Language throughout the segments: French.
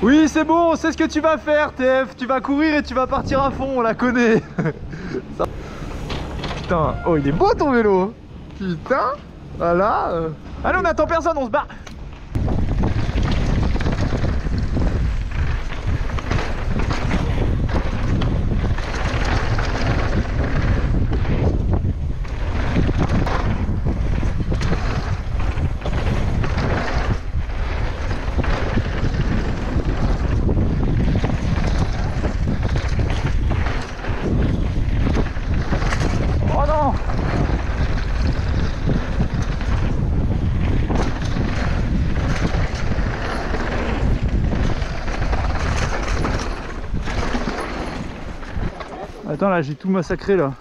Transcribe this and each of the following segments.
Oui, c'est bon, on sait ce que tu vas faire, TF. Tu vas courir et tu vas partir à fond, on la connaît. Putain, oh, il est beau ton vélo. Putain, voilà. euh. Allez, on attend personne, on se barre. Oh non Attends là j'ai tout massacré là.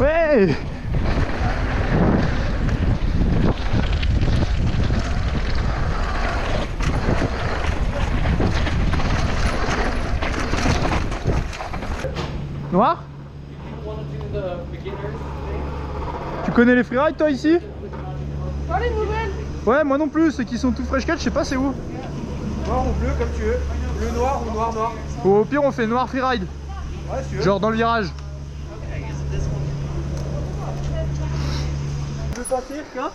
Ouais Noir Tu connais les freerides toi ici Pas les nouvelles Ouais moi non plus, ceux qui sont tout fresh cut, je sais pas c'est où. Noir ou bleu comme tu veux. Bleu noir ou noir noir. Au pire on fait noir freeride, Ouais, si tu veux. genre dans le virage. Tu veux passer, hein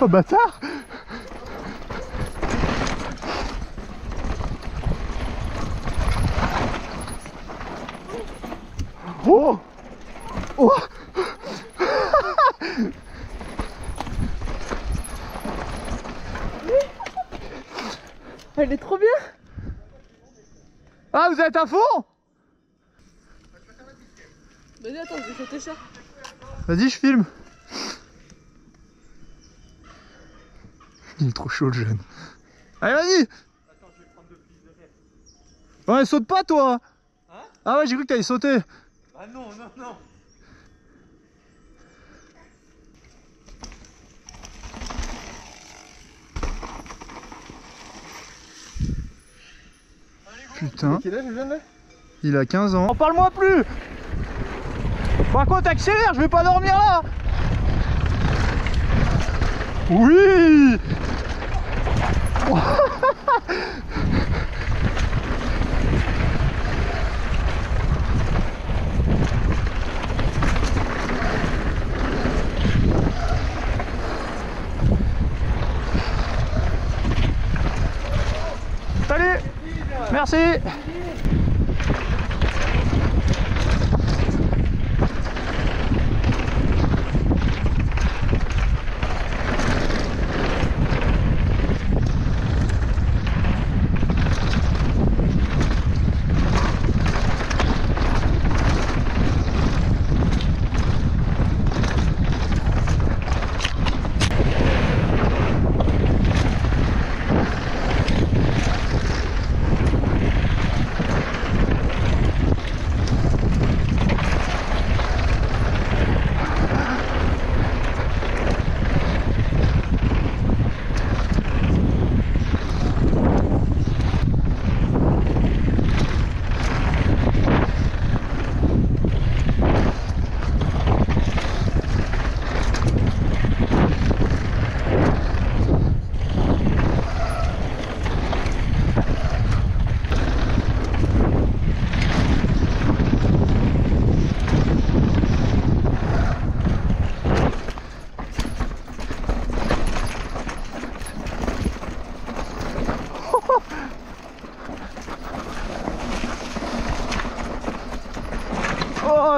Oh bâtard Oh. Oh Elle est trop bien. Ah vous êtes à fond? Vas-y, attends, je vais sauter ça. Vas-y je filme. Il est trop chaud le jeune. Allez vas-y. Ouais saute pas toi. Hein? Ah ouais j'ai cru que t'allais sauter Ah non, non, non. Putain. Quel âge je viens de là? Il a 15 ans. Oh, parle-moi plus! Par contre, accélère, je vais pas dormir là! Oui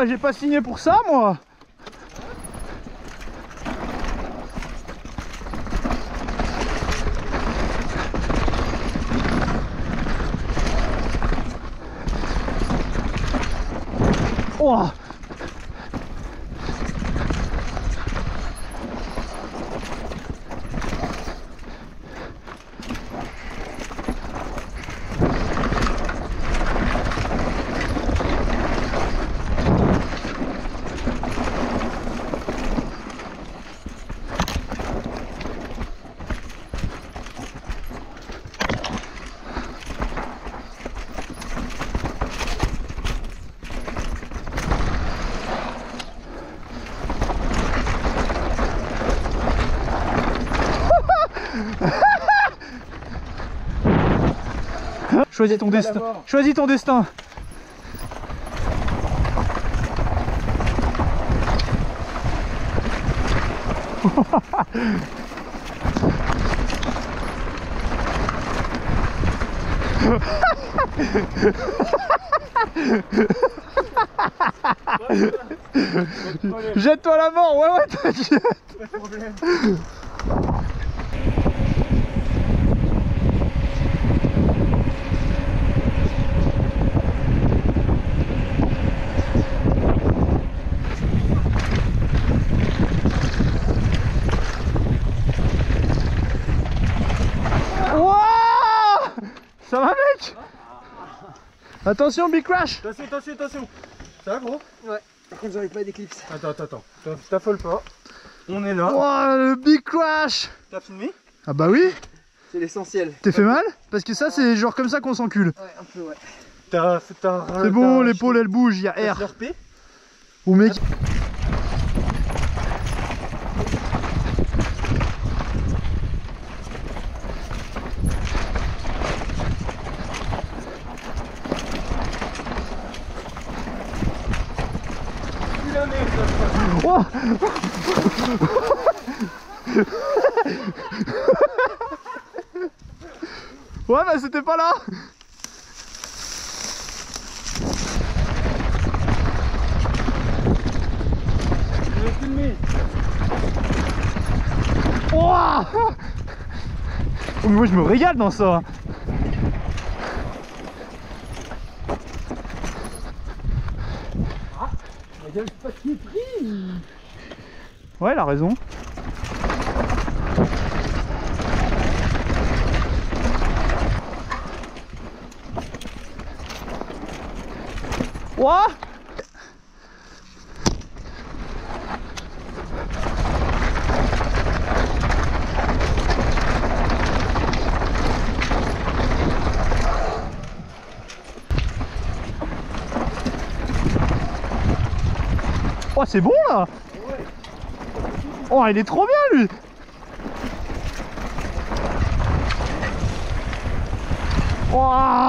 j'ai pas signé pour ça moi Ouah. Choisis ton destin. Choisis ton destin. Jette-toi la mort, ouais ouais t'inquiète Pas de problème. Ça va mec Attention big crash Attention, attention, attention. Ça va gros Par contre, j'arrive pas d'éclipse. Attends, attends, attends. T'aff- T'affole pas. On est là. Wouah le big crash T'as filmé Ah bah oui C'est l'essentiel. T'es fait mal Parce que ça c'est genre comme ça qu'on s'encule. Ouais, un peu, ouais. T'as. t'as- C'est bon, l'épaule elle bouge, y'a t'as air. slurpé Ou mec. Ouah Ouais bah c'était pas là. Oh, mais moi je me régale dans ça pris. Ouais elle a raison. Ouah Oh c'est bon là. Oh il est trop bien lui. Ouah